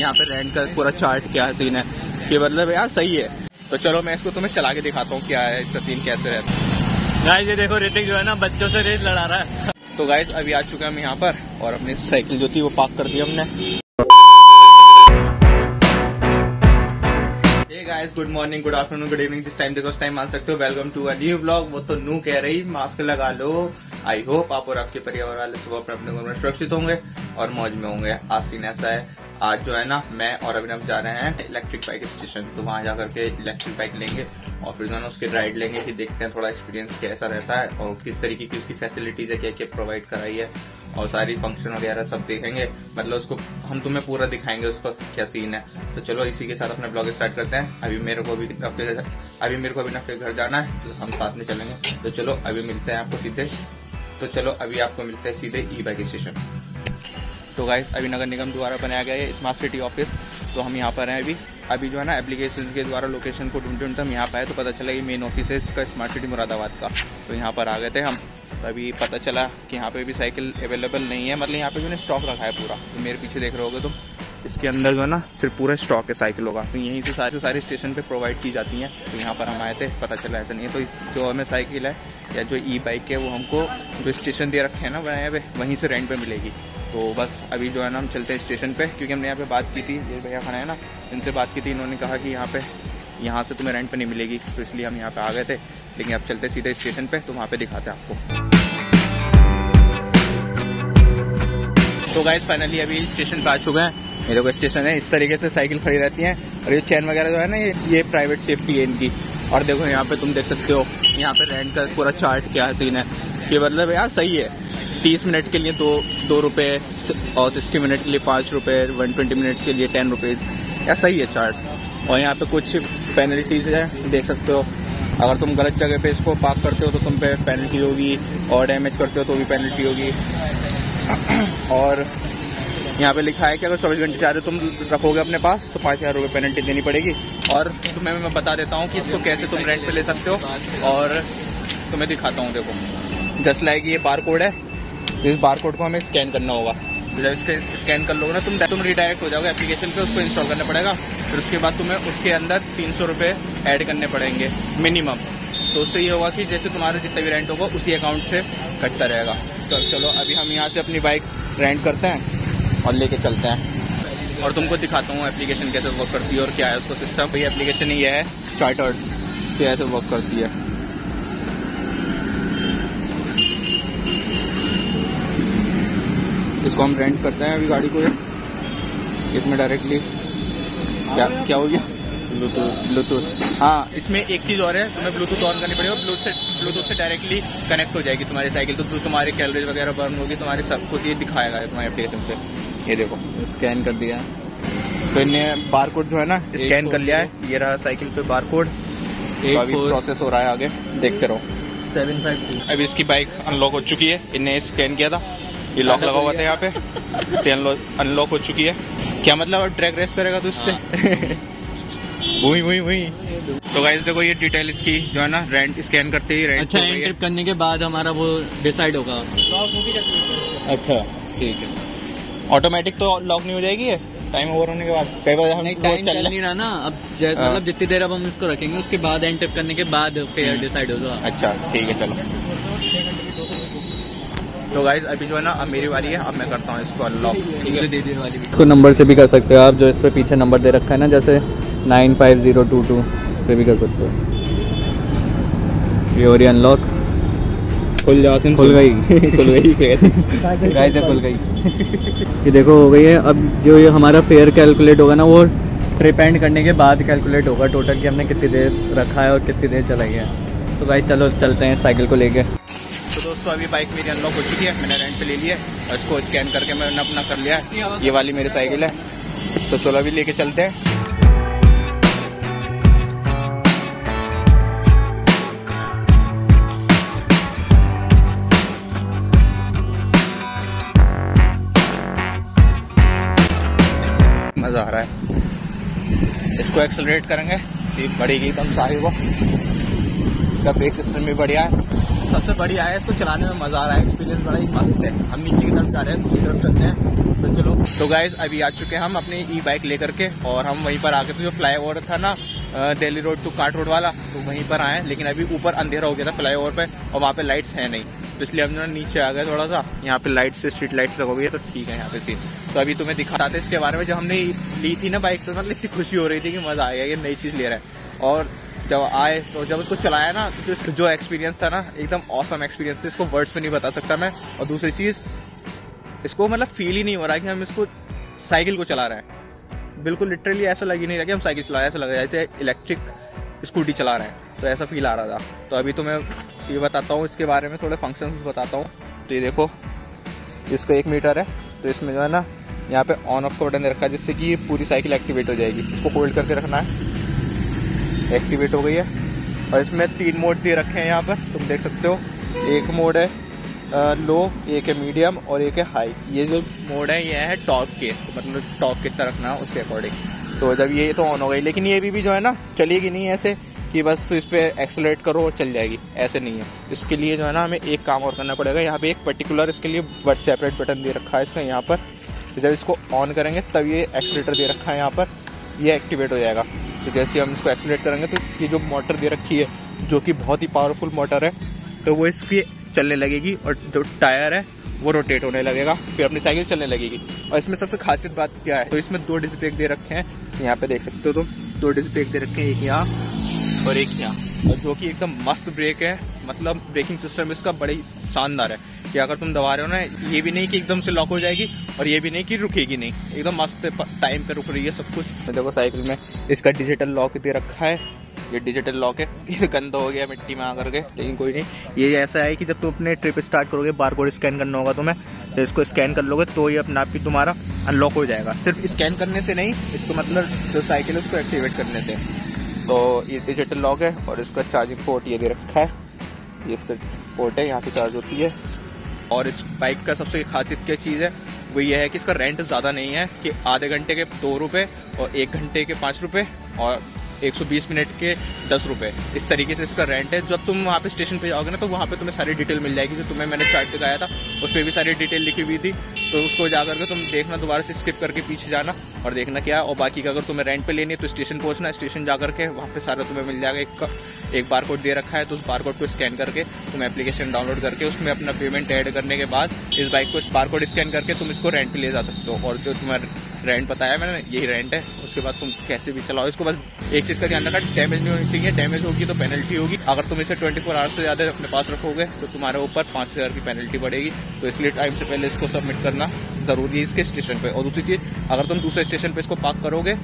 यहाँ पे रेंट का पूरा चार्ट क्या है सीन है? कि मतलब यार सही है। तो चलो मैं इसको तुम्हें चला के दिखाता हूँ क्या है इसका सीन कैसे रहता है। गाइस ये देखो ऋतिक जो है ना बच्चों से रेस लड़ा रहा है। तो गाइस अभी आ चुके हैं हम यहाँ पर और अपनी साइकिल जो थी वो पार्क कर दी हमने। Guys good morning good afternoon good evening this time देखो उस टाइम मान सकते हो welcome to a new blog वो तो नू कह रही मास्क लगा लो। आई होप आप और आपके परिवार वाले सुबह अपने अपने घर में सुरक्षित होंगे और मौज में होंगे। आज सीन ऐसा है। आज जो है ना, मैं और अभिनव जा रहे हैं इलेक्ट्रिक बाइक स्टेशन तो वहाँ जाकर के इलेक्ट्रिक बाइक लेंगे और फिर जो उसकी राइड लेंगे कि देखते हैं थोड़ा एक्सपीरियंस कैसा रहता है और किस तरीके की उसकी फैसिलिटीज़ है क्या क्या प्रोवाइड कराई है और सारी फ़ंक्शन वगैरह सब देखेंगे। मतलब उसको, हम तुम्हें पूरा दिखाएँगे उसका क्या सीन है। तो चलो, इसी के साथ अपना ब्लॉग स्टार्ट करते हैं। अभी मेरे को अभी अभी मेरे को अभी ना घर जाना है तो हम साथ में चलेंगे। तो चलो, अभी मिलते हैं आपको सीधे। तो चलो, अभी आपको मिलते हैं सीधे ई बाइक स्टेशन तो गाइस अभी नगर निगम द्वारा बनाया गया है स्मार्ट सिटी ऑफ़िस तो हम यहाँ पर हैं अभी। अभी जो है ना एप्लीकेशन के द्वारा लोकेशन को ढूंढ ढूंढते हम यहाँ पर आए तो पता चला ये मेन ऑफ़िस है इसका स्मार्ट सिटी मुरादाबाद का। तो यहाँ पर आ गए थे हम। तो अभी पता चला कि यहाँ पर भी साइकिल अवेलेबल नहीं है। मतलब यहाँ पर भी स्टॉक रखा है पूरा। तो मेरे पीछे देख रहे हो तुम। इसके अंदर जो है ना, सिर्फ़ पूरा स्टॉक है साइकिल होगा। तो यहीं से सारे सारे स्टेशन पे प्रोवाइड की जाती हैं। तो यहाँ पर हम आए थे, पता चला ऐसा नहीं है। तो जो हमें साइकिल है, या जो ई बाइक है, वो हमको जो स्टेशन दे रखे हैं ना बनाए पे, वहीं से रेंट पे मिलेगी। तो बस अभी जो है ना, हम चलते हैं स्टेशन पे, क्योंकि हमने यहाँ पे बात की थी, ये भैया खाना है ना, इनसे बात की थी, इन्होंने कहा कि यहाँ पे, यहाँ से तुम्हें रेंट पे नहीं मिलेगी। तो इसलिए हम यहाँ पे आ गए थे, लेकिन अब चलते सीधे स्टेशन पे तो वहाँ पे दिखाते हैं आपको। तो गाइज़ फाइनली अभी स्टेशन पे आ चुके हैं। ये देखो स्टेशन है, इस तरीके से साइकिल खड़ी रहती है। और ये चैन वगैरह जो है ना, ये ये प्राइवेट सेफ्टी है इनकी। और देखो, यहाँ पे तुम देख सकते हो, यहाँ पे रेंट का पूरा चार्ट क्या है सीन है। कि मतलब यार सही है। तीस मिनट के लिए दो दो रुपये और सिक्सटी मिनट के लिए पाँच रुपये वन ट्वेंटी मिनट के लिए टेन रुपीज़ यार सही है चार्ट और यहाँ पे कुछ पेनल्टीज है, देख सकते हो। अगर तुम गलत जगह पे इसको पार्क करते हो तो तुम पे पेनल्टी होगी। और डैमेज करते हो तो भी पेनल्टी होगी। और यहाँ पे लिखा है कि अगर चौबीस घंटे चार्ज तुम रखोगे अपने पास तो पाँच हज़ार रुपये पेनल्टी देनी पड़ेगी। और तुम्हें मैं बता देता हूँ कि इसको कैसे तुम रेंट पे ले सकते हो। और तुम्हें दिखाता हूँ, देखो। जस्ट लाइक ये बार कोड है। इस बार कोड को हमें स्कैन करना होगा। जब इसके स्कैन कर लोगे ना, तुम तुम रिडायरेक्ट हो जाओगे एप्लीकेशन पे, उसको इंस्टॉल करना पड़ेगा। फिर उसके बाद तुम्हें उसके अंदर तीन सौ रुपये ऐड करने पड़ेंगे मिनिमम तो उससे ये होगा कि जैसे तुम्हारा जितना भी रेंट होगा, उसी अकाउंट से कटता रहेगा। तो चलो, अभी हम यहाँ से अपनी बाइक रेंट करते हैं। और लेके चलते हैं। और तुमको दिखाता हूँ एप्लीकेशन कैसे वर्क करती है और क्या है उसका सिस्टम ये एप्लीकेशन ये है चार्टर्ड कैसे वर्क करती है। इसको हम रेंट करते हैं अभी गाड़ी को इसमें डायरेक्टली क्या क्या हो गया? ब्लूटूथ ब्लूटूथ हाँ इसमें एक चीज़ और है तुम्हें ब्लूटूथ ऑन करनी पड़ेगी ब्लूटूथ से ब्लूटूथ से डायरेक्टली कनेक्ट हो जाएगी तुम्हारी साइकिल तो तुम्हारी कैलोरीज वगैरह बर्न होगी तुम्हारे सब कुछ ये दिखाएगा तुम्हारे एप्लीकेशन से। ये देखो स्कैन कर दिया। तो इन्हें बार कोड जो है ना स्कैन कर लिया है। ये रहा साइकिल पे बार कोड अभी प्रोसेस हो रहा है आगे। देखते रहो। सेवन फाइव अभी इसकी बाइक अनलॉक हो चुकी है। इन्हें स्कैन किया था। ये लॉक लगा हुआ था यहाँ पे। अनलॉक हो चुकी है। क्या मतलब ट्रैक रेस करेगा तो इससे? वही वही वही। तो गाइस देखो ये डिटेल इसकी जो है ना रेंट स्कैन करते ही रेंट अच्छा ट्रिप करने के बाद हमारा वो डिसाइड होगा। अच्छा ठीक है। ऑटोमेटिक तो लॉक नहीं हो जाएगी है टाइम ओवर होने के बाद। कई बार हम टाइम चल नहीं रहा ना। अब हाँ। मतलब जितनी देर अब हम इसको रखेंगे उसके बाद एंड ट्रिप करने के बाद फेयर डिसाइड होगा। अच्छा ठीक है चलो। तो गाइज़ अभी जो है ना अब मेरी बारी है अब मैं करता हूँ इसको अनलॉक ठीक है। इसको नंबर से भी कर सकते हो आप जो इस पर पीछे नंबर दे रखा है ना जैसे nine five zero two two इस पर भी कर सकते हो। ये हो रही अनलॉक खुल जा खुल गई। खुल गई गाइस खुल गई। ये देखो हो गई है अब जो ये हमारा फेयर कैलकुलेट होगा ना वो ट्रिप एंड करने के बाद कैलकुलेट होगा टोटल कि हमने कितनी देर रखा है और कितनी देर चलाई है। तो भाई चलो चलते हैं साइकिल को लेके। तो दोस्तों अभी बाइक मेरी अनलॉक हो चुकी है मैंने रेंट पे ले लिया और इसको स्कैन करके मैंने अपना कर लिया है। ये वाली मेरी साइकिल है। तो चलो अभी लेके चलते हैं। मज़ा आ रहा है। इसको एक्सलरेट करेंगे। बढ़ेगी एकदम साहिब को इसका ब्रेक सिस्टम भी बढ़िया है। सबसे बढ़िया है इसको चलाने में मज़ा आ रहा है। एक्सपीरियंस बड़ा ही मस्त है। हम नीचे की तरफ़ जा रहे हैं, दूसरी तरफ़ चलते हैं। तो चलो। तो गाइज़ अभी आ चुके हैं हम अपनी ई बाइक लेकर के और हम वहीं पर आके तो जो फ्लाई था ना दिल्ली रोड टू काट रोड वाला तो वहीं पर आए, लेकिन अभी ऊपर अंधेरा हो गया था फ्लाई ओवर पे, और वहाँ पे लाइट्स है नहीं। तो इसलिए हम जो नीचे आ गए थोड़ा सा, यहाँ पे लाइट से स्ट्रीट लाइट्स लगोगी तो ठीक है यहाँ पे सीन तो अभी तुम्हें दिखाते इसके बारे में, जब हमने ली थी ना बाइक तो मतलब इतनी खुशी हो रही थी कि मज़ा आएगा ये नई चीज़ ले रहा है। और जब आए तो जब उसको चलाया ना तो जो एक्सपीरियंस था ना, एकदम औसम एक्सपीरियंस था, इसको वर्ड्स में नहीं बता सकता मैं। और दूसरी चीज़, इसको मतलब फील ही नहीं हो रहा है कि हम इसको साइकिल को चला रहे हैं। बिल्कुल लिटरली ऐसा लग ही नहीं रहा कि हम साइकिल चला रहे ऐसा लग रहा है जैसे इलेक्ट्रिक स्कूटी चला रहे हैं। तो ऐसा फील आ रहा था। तो अभी तो मैं ये बताता हूँ, इसके बारे में थोड़े फ़ंक्शन बताता हूँ। तो ये देखो, इसका एक मीटर है। तो इसमें जो है ना, यहाँ पे ऑन ऑफ़ का बटन रखा है, जिससे कि पूरी साइकिल एक्टिवेट हो जाएगी। इसको होल्ड करके रखना है। एक्टिवेट हो गई है। और इसमें तीन मोड दे रखे हैं यहाँ पर। तुम देख सकते हो, एक मोड है लो एक है मीडियम और एक है हाई ये जो मोड है ये है टॉप के मतलब टॉप कितना रखना उसके अकॉर्डिंग तो जब ये तो ऑन हो गई लेकिन ये भी, भी जो है ना चलेगी नहीं ऐसे कि बस इस पर एक्सलेट करो और चल जाएगी. ऐसे नहीं है. इसके लिए जो है ना हमें एक काम और करना पड़ेगा. यहाँ पे एक पर्टिकुलर इसके लिए बट सेपरेट बटन दे रखा है इसका यहाँ पर. तो जब इसको ऑन करेंगे तब ये एक्सलेटर दे रखा है यहाँ पर. ये एक्टिवेट हो जाएगा. तो जैसे हम इसको एक्सलेट करेंगे तो इसकी जो मोटर दे रखी है जो कि बहुत ही पावरफुल मोटर है तो वो इसकी चलने लगेगी और जो टायर है, वो रोटेट होने लगेगा, फिर अपनी साइकिल चलने लगेगी। और इसमें सबसे खासियत बात क्या है? तो इसमें दो डिस्क ब्रेक दे रखे हैं। यहाँ पे देख सकते हो तुम, दो डिस्क ब्रेक दे रखे हैं, एक यहाँ और एक यहाँ। और जो कि एकदम मस्त ब्रेक है मतलब ब्रेकिंग सिस्टम इसका बड़ी शानदार है। कि अगर तुम दबा रहे हो ना, ये भी नहीं कि एकदम से लॉक हो जाएगी और ये भी नहीं कि रुकेगी नहीं। एकदम मस्त टाइम पे रुक रही है सब कुछ। तो देखो साइकिल में इसका डिजिटल लॉक दे रखा है। ये डिजिटल लॉक है। ये गंदा हो गया मिट्टी में आकर के। लेकिन कोई नहीं, ये ऐसा है कि जब तुम अपने ट्रिप स्टार्ट करोगे बार कोड स्कैन करना होगा तुम्हें तो इसको स्कैन कर लोगे तो ये अपना आप ही तुम्हारा अनलॉक हो जाएगा। सिर्फ़ स्कैन करने से नहीं, इसको मतलब जो साइकिल है, उसको एक्टिवेट करने से। तो ये डिजिटल लॉक है और इसका चार्जिंग पोर्ट ये दे रखा है। ये इसका पोर्ट है, यहाँ से चार्ज होती है। और इस बाइक का सबसे खासियत क्या चीज़ है? वो ये है कि इसका रेंट ज़्यादा नहीं है कि आधे घंटे के दो रुपये और एक घंटे के पाँच रुपये और 120 मिनट के दस रुपए। इस तरीके से इसका रेंट है। जब तुम वहाँ पे स्टेशन पे जाओगे ना तो वहाँ पे तुम्हें सारी डिटेल मिल जाएगी जो तुम्हें मैंने चार्ट दिखाया था। उस पर भी सारी डिटेल लिखी हुई थी। तो उसको जाकर के तुम देखना, दोबारा से स्किप करके पीछे जाना और देखना क्या और बाकी का अगर तुम्हें रेंट पे लेनी है तो स्टेशन पहुँचना स्टेशन जाकर के वहाँ पे सारा तुम्हें मिल जाएगा। एक एक बार कोड दे रखा है तो उस बार कोड को स्कैन करके तुम एप्लीकेशन डाउनलोड करके उसमें अपना पेमेंट ऐड करने के बाद इस बाइक को इस बार कोड स्कैन करके तुम इसको रेंट पे ले जा सकते हो। और जो तुम्हारा रेंट बताया मैंने, यही रेंट है। उसके बाद तुम कैसे भी चलाओ। इसको बस एक चीज़ का ध्यान रखा डैमेज नहीं होनी चाहिए। डैमेज होगी तो पेनल्टी होगी। अगर तुम इसे 24 फोर आवर्स से ज़्यादा अपने पास रखोगे तो तुम्हारे ऊपर पाँच हज़ार की पेनल्टी पड़ेगी। तो इसलिए टाइम से पहले इसको सबमिट करना। ज़रूरी है इसके स्टेशन पे। और दूसरी चीज़, अगर तुम दूसरे स्टेशन पे इसको पार्क करोगे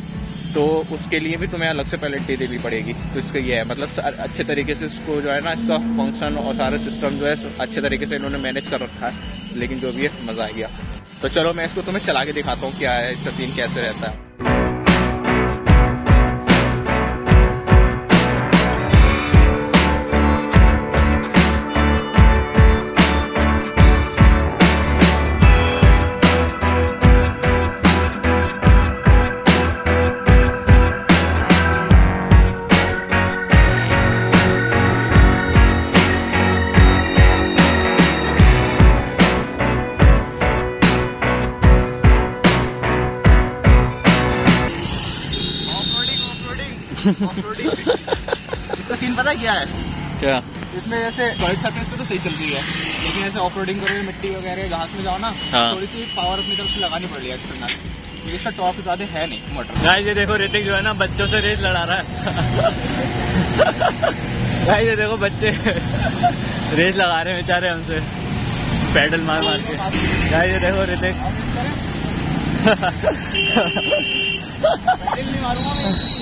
तो उसके लिए भी तुम्हें अलग से पेनल्टी देनी पड़ेगी। तो इसका ये है मतलब अच्छे तरीके से इसको जो है ना, इसका फ़ंक्शन और सारा सिस्टम जो है, अच्छे तरीके से इन्होंने मैनेज कर रखा है। लेकिन जो भी है, मज़ा आ गया। तो चलो, मैं इसको तुम्हें चला के दिखाता हूँ, क्या है, इसका सीन कैसे रहता है। इसका सीन पता क्या है? क्या? इसमें जैसे वर्ल्ड सरफेस पे तो सही चल रही है लेकिन ऐसे ऑफ़ रोडिंग करोगे मिट्टी वगैरह घास में जाओ ना हाँ। थोड़ी सी पावर अपनी तरफ़ से लगानी पड़ रही है एक्सटर्नल इसका टॉप ज़्यादा है नहीं मोटर गाइस ये देखो ऋतिक जो है ना बच्चों से रेस लड़ा रहा है। गाइस ये देखो बच्चे रेस लगा रहे हैं बेचारे हमसे। पैडल मार मार के। गाइस ये देखो ऋतिक नहीं मारूँगा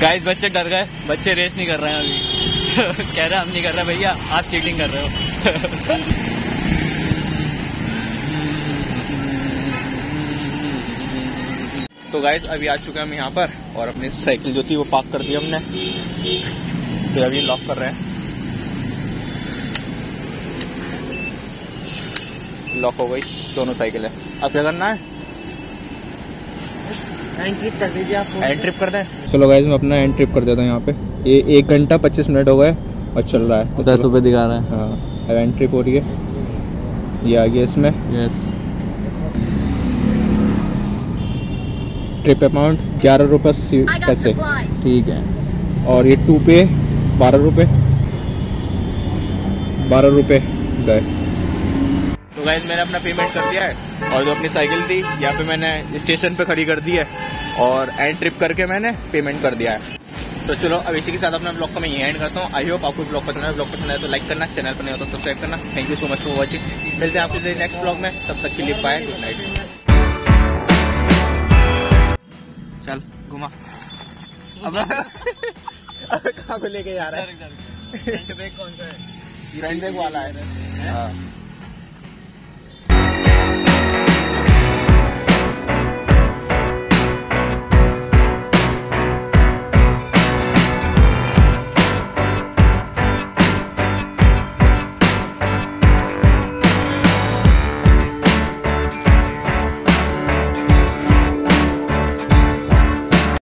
गाइस बच्चे डर गए। बच्चे रेस नहीं कर रहे हैं अभी। कह रहे हम नहीं कर रहे भैया, आप चीटिंग कर रहे हो। तो गाइस अभी आ चुके हैं हम यहाँ पर और अपनी साइकिल जो थी वो पार्क कर दी हमने। तो अभी लॉक कर रहे हैं। लॉक हो गई, दोनों साइकिल है। अब क्या करना है? एंड ट्रिप कर दीजिए आप एंड ट्रिप कर दें चलो गाइज़ मैं अपना एंड ट्रिप कर देता हूँ यहाँ पे। ये एक घंटा पच्चीस मिनट हो गए और चल रहा है। तो दस रुपये दिखा रहा है। हाँ अब एंड ट्रिप हो रही है। ये आ गया इसमें। यस ट्रिप अमाउंट ग्यारह रुपये पैसे। ठीक है। और ये टू पे बारह रुपये बारह रुपये गए। गाइज़ मैंने अपना पेमेंट कर दिया है। और जो अपनी साइकिल थी यहाँ पे मैंने स्टेशन पे खड़ी कर दी है। और एंड ट्रिप करके मैंने पेमेंट कर दिया है। तो चलो अब इसी के साथ अपना ब्लॉग को मैं यही एंड करता हूँ। आई होप आपको ब्लॉग पसंद है ब्लॉग पसंद है तो लाइक करना चैनल पर नहीं हो तो सब्सक्राइब करना। Thank you so much for watching मिलते हैं आपके नेक्स्ट ब्लॉग में। तब तक के लिए बाय गुड नाइट चल घुमा। अब कहाँ को लेके जा रहा है? बैग वाला है। हाँ।